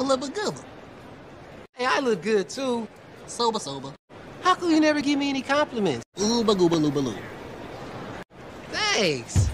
Hubba lubba gubba. Hey, I look good too. Sober, sober. How come you never give me any compliments? Ooba gooba looba loo. Thanks.